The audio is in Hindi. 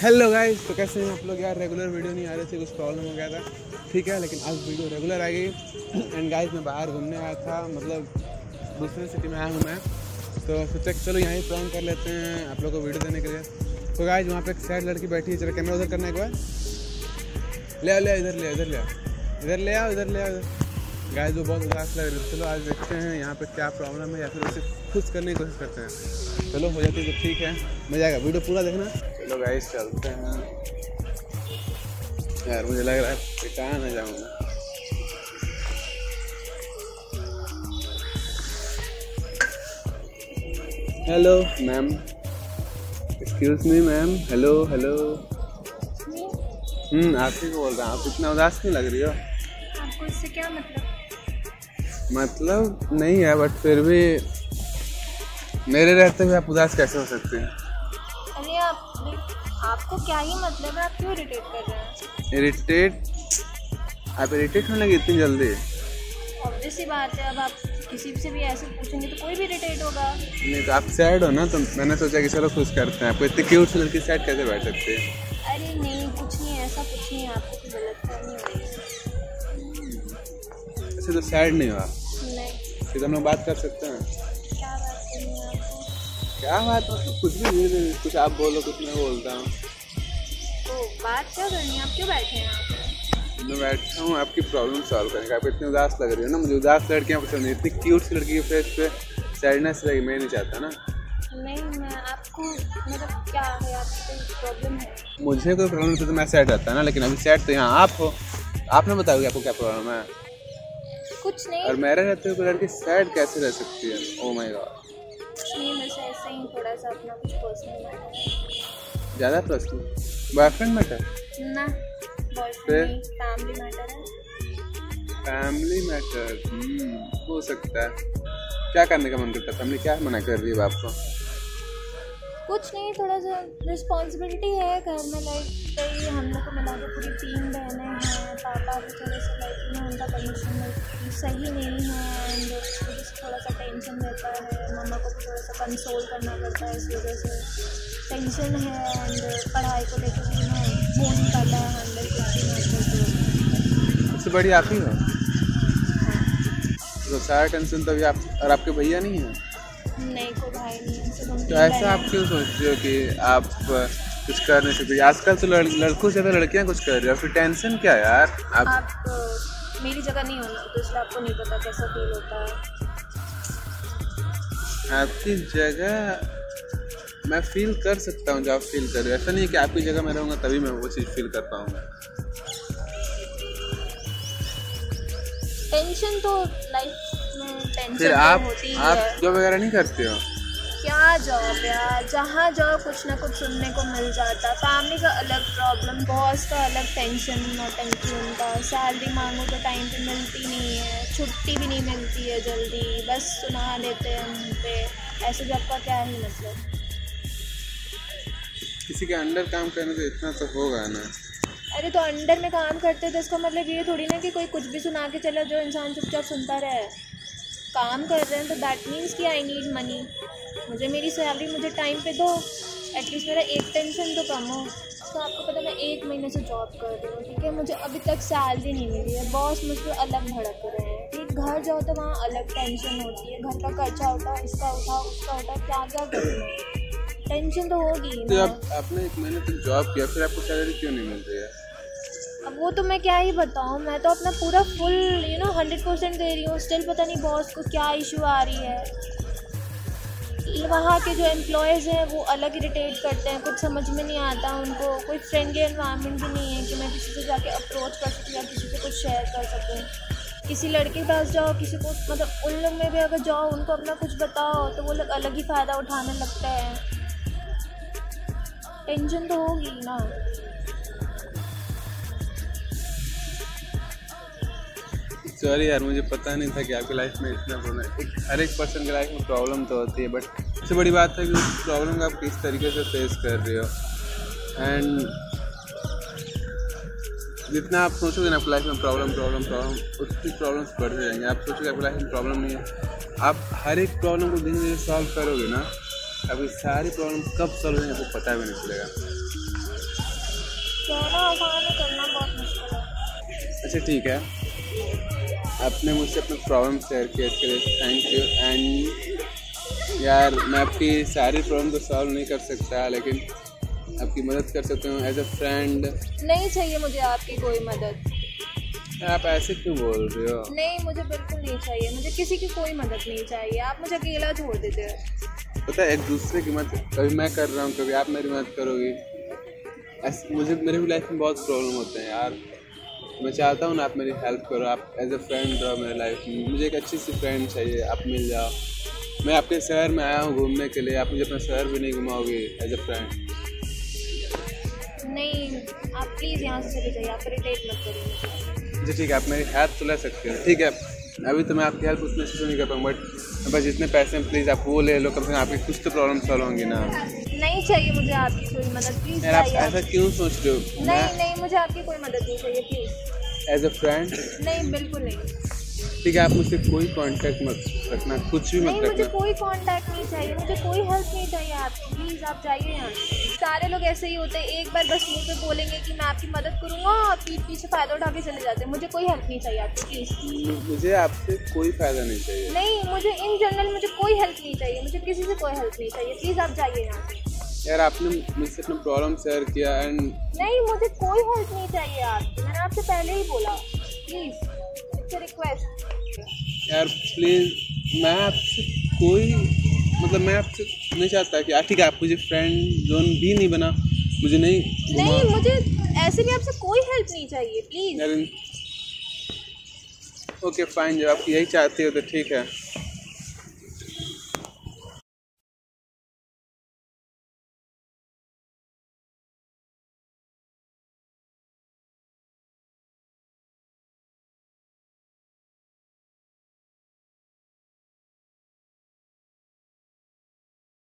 हेलो गाइस तो कैसे हैं आप लोग? यार रेगुलर वीडियो नहीं आ रही थी, कुछ प्रॉब्लम हो गया था। ठीक है, लेकिन आज वीडियो रेगुलर आ गई। एंड गाइस मैं बाहर घूमने आया था। मतलब दूसरे सिटी में आया हूँ मैं। तो सोचा कि चलो यहीं प्रॉन्ग कर लेते हैं आप लोग को वीडियो देने के लिए। तो गाइस वहाँ पे एक सैड लड़की बैठी है। चलो कैमरा उधर करने के बाद ले आओ, ले इधर ले इधर ले इधर ले आओ, इधर ले आओ। गाइस वो बहुत उदास लग रही चलो, आज देखते हैं यहाँ पे क्या प्रॉब्लम है या फिर उसे खुश करने की कोशिश करते हैं। चलो, हो जाती है तो ठीक है। मज़ा आएगा। वीडियो पूरा देखना। चलो गाइस चलते हैं यार मुझे लग रहा है पिटा ना जाऊँगा hello ma'am excuse me ma'am hello hello hmm आप ही को बोल रहा हूँ आप इतना उदास क्यों लग रही हो आपको इससे क्या मतलब मतलब नहीं है बट फिर भी मेरे रहते हुए आप उदास कैसे हो सकते हैं अरे आप आपको क्या ही मतलब है? आप क्यों इरिटेट कर रहे हैं? इरिटेट आप इरिटेट होने लगे इतनी जल्दी? ऑब्वियस बात है अब आप किसी से भी ऐसे पूछेंगे तो कोई भी इरिटेट होगा। नहीं तो आप सैड हो ना तो मैंने सोचा कि चलो खुश करते हैं। आपको इतनी क्यूट सी लड़की सैड कैसे बैठ सकती है? अरे नहीं कुछ नहीं ऐसा कुछ नहीं आपको कोई गलत फहमी हो रही है ऐसे तो सैड नहीं हुआ? नहीं। फिर हम लोग बात कर सकते हैं। क्या बात मतलब कुछ भी धीरे धीरे कुछ आप बोलो कुछ मैं बोलता हूँ। तो बात क्या करनी है? आप क्यों बैठे हैं मैं बैठा हूँ आपकी प्रॉब्लम सॉल्व करने का आप इतनी उदास लग रही हो ना मुझे उदास लड़कियाँ पसंद नहीं इतनी क्यूट सी लड़की के फेस पे सैडनेस रहेगी मैं नहीं चाहता ना। नहीं मैं आपको मतलब क्या है आपको प्रॉब्लम है? मुझे कोई प्रॉब्लम नहीं तो मैं सैड रहता ना लेकिन अभी सैड तो यहाँ आप हो। आपने बताओगे आपको क्या प्रॉब्लम है? कुछ नहीं। और मेरे रहते हुए लड़की सैड कैसे रह सकती है? ओ माय गॉड नहीं ऐसे ही थोड़ा सा अपना कुछ पर्सनल मैटर ज़्यादा प्रश्न बॉयफ्रेंड मैटर ना बॉयफ्रेंड फैमिली मैटर है। फैमिली मैटर हो सकता है। क्या करने का मन करता है? फैमिली क्या मना कर रही है आपको कुछ नहीं थोड़ा सा रिस्पॉन्सिबिलिटी है घर में लाइक कई हम लोग को मिला के पूरी तीन बहनें हैं पापा भी थोड़े से लाइक उनका कंडीशन सही नहीं है एंड थोड़ा सा टेंशन रहता है मम्मा को भी थोड़ा सा कंसोल करना पड़ता है इस वजह से टेंशन है एंड पढ़ाई को लेकर भी ना हो नहीं पाता हैंडल करती है। सबसे बड़ी आप ही हो। तो सारा टेंशन तो अभी आप और आपके भैया नहीं है? नहीं कोई भाई नहीं है तो ऐसा आप क्यों सोचते हो कि आप कुछ कर नहीं सकते? आजकल तो लड़, लड़कों से ज़्यादा लड़कियाँ कुछ कर रही है फिर टेंशन क्या यार? आप आप मेरी जगह नहीं होना तो इसलिए आपको नहीं पता कैसा फील होता है। आपकी जगह मैं फील कर सकता हूँ जो आप फील कर रहे हो। ऐसा नहीं है कि आपकी जगह मैं रहूँगा तभी मैं वो चीज़ फील कर पाऊँगा। टेंशन तो लाइफ में टेंशन फिर तो आप होती ही आप जॉब वगैरह नहीं करते हो? क्या जॉब यार? जहाँ जाओ कुछ ना कुछ सुनने को मिल जाता। फैमिली का अलग प्रॉब्लम बॉस का अलग टेंशन नौटंकी उनका सैलरी मांगो तो टाइम पे मिलती नहीं है। छुट्टी भी नहीं मिलती है जल्दी। बस सुना देते हैं मुँह पे। ऐसे जॉब का क्या ही मतलब? किसी के अंडर काम करने से इतना तो होगा ना। अरे तो अंडर में काम करते तो इसका मतलब ये थोड़ी ना कि कोई कुछ भी सुना के चला जो इंसान चुपचाप सुनता रहे। काम कर रहे हैं तो दैट मीन्स कि आई नीड मनी मुझे मेरी सैलरी मुझे टाइम पे दो. एटलीस्ट मेरा एक टेंशन तो कम हो. तो आपको पता मैं एक महीने से जॉब कर रही हूँ ठीक है? मुझे अभी तक सैलरी नहीं मिली है. बॉस मुझ पर अलग भड़क रहे हैं. ठीक घर जाओ तो वहाँ अलग टेंशन होती है. घर का खर्चा उठाओ इसका उठाओ उसका उठाओ क्या क्या करूँ? टेंशन तो होगी तो आप आपने एक महीने तक जॉब किया फिर आपको सैलरी क्यों नहीं मिल रही है? अब वो तो मैं क्या ही बताऊँ, मैं तो अपना पूरा full you know hundred percent दे रही हूँ। स्टिल पता नहीं बॉस को क्या इशू आ रही है। वहाँ के जो एम्प्लॉयज़ हैं, वो अलग इरिटेट करते हैं। कुछ समझ में नहीं आता उनको। कोई फ्रेंडली एनवायरनमेंट भी नहीं है कि मैं किसी से जाके अप्रोच कर सकूँ या किसी से कुछ शेयर कर सकूँ। किसी लड़के के पास जाओ, किसी को मतलब उन लोग में भी अगर जाओ, उनको अपना कुछ बताओ तो वो लोग अलग ही फ़ायदा उठाने लगते हैं। टेंशन तो होगी ना। सॉरी यार मुझे पता नहीं था कि आपकी लाइफ में इतना प्रॉब्लम एक हर एक पर्सन की लाइफ में प्रॉब्लम तो होती है बट सबसे बड़ी बात है कि उस प्रॉब्लम को आप किस तरीके से फेस कर रहे हो। एंड जितना आप सोचोगे ना आपकी लाइफ में प्रॉब्लम प्रॉब्लम प्रॉब्लम उतनी प्रॉब्लम्स बढ़ते जाएँगे। आप सोचोगे आपकी लाइफ में प्रॉब्लम नहीं है। आप हर एक प्रॉब्लम को धीरे धीरे सॉल्व करोगे ना आपकी सारी प्रॉब्लम कब सॉल्व होंगे आपको पता भी नहीं चलेगा। आसान करना बहुत मुश्किल है। अच्छा ठीक है। आपने मुझसे अपना प्रॉब्लम शेयर किया इसके लिए थैंक यू एंड यार मैं आपकी सारी प्रॉब्लम तो सॉल्व नहीं कर सकता लेकिन आपकी मदद कर सकता हूँ एज अ फ्रेंड नहीं चाहिए मुझे आपकी कोई मदद। आप ऐसे क्यों बोल रहे हो? नहीं मुझे बिल्कुल नहीं चाहिए। मुझे किसी की कोई मदद नहीं चाहिए। आप मुझे अकेला छोड़ देते हैं। पता है एक दूसरे की मदद कभी मैं कर रहा हूँ कभी आप मेरी मदद करोगी। मुझे मेरे भी लाइफ में बहुत प्रॉब्लम होते हैं यार। मैं चाहता हूँ ना आप मेरी हेल्प करो। आप एज ए फ्रेंड रहो मेरे लाइफ में। मुझे एक अच्छी सी फ्रेंड चाहिए। आप मिल जाओ। मैं आपके शहर में आया हूँ घूमने के लिए। आप मुझे अपना शहर भी नहीं घुमाओगे एज अ फ्रेंड नहीं आप प्लीज़ यहाँ से चले जाइए। आप इरिटेट मत करिए। जी ठीक है आप मेरी हेल्प तो ले सकते हो। ठीक है अभी तो मैं आपकी हेल्प उतने से तो नहीं कर पाऊँगा बट बस जितने पैसे हैं प्लीज़ आप वो ले लो। कम से कम आपकी कुछ तो प्रॉब्लम सॉल्व होंगी ना। नहीं चाहिए मुझे आपकी कोई मदद। प्लीज़ आप ऐसा क्यों सोच रहे हो? नहीं नहीं मुझे आपकी कोई मदद नहीं चाहिए। प्लीज़ एज अ फ्रेंड नहीं बिल्कुल नहीं। ठीक है आप मुझसे कोई कांटेक्ट मत रखना कुछ भी मत नहीं मुझे रखना। कोई कांटेक्ट नहीं चाहिए मुझे कोई हेल्प नहीं चाहिए आपकी प्लीज़ आप जाइए यहाँ। सारे लोग ऐसे ही होते हैं एक बार बस मुँह पे बोलेंगे कि मैं आपकी मदद करूँगा और पीठ पीछे फ़ायदा उठा के चले जाते हैं। मुझे कोई हेल्प नहीं चाहिए आपकी प्लीज़ मुझे आपसे कोई फ़ायदा नहीं चाहिए। नहीं मुझे इन जनरल मुझे कोई हेल्प नहीं चाहिए मुझे किसी से कोई हेल्प नहीं चाहिए। प्लीज़ आप जाइए यहाँ। यार आपने मुझसे अपना प्रॉब्लम शेयर किया एंड नहीं मुझे कोई हेल्प नहीं चाहिए आपकी मैंने आपसे पहले ही बोला। प्लीज़ इट्स रिक्वेस्ट यार प्लीज़ मैं आपसे कोई मतलब मैं आपसे नहीं चाहता कि ठीक है आप मुझे फ्रेंड जोन भी नहीं बना मुझे नहीं नहीं मुझे ऐसे भी आपसे कोई हेल्प नहीं चाहिए प्लीज़ यार ओके फाइन जब आप यही चाहते हो तो ठीक है।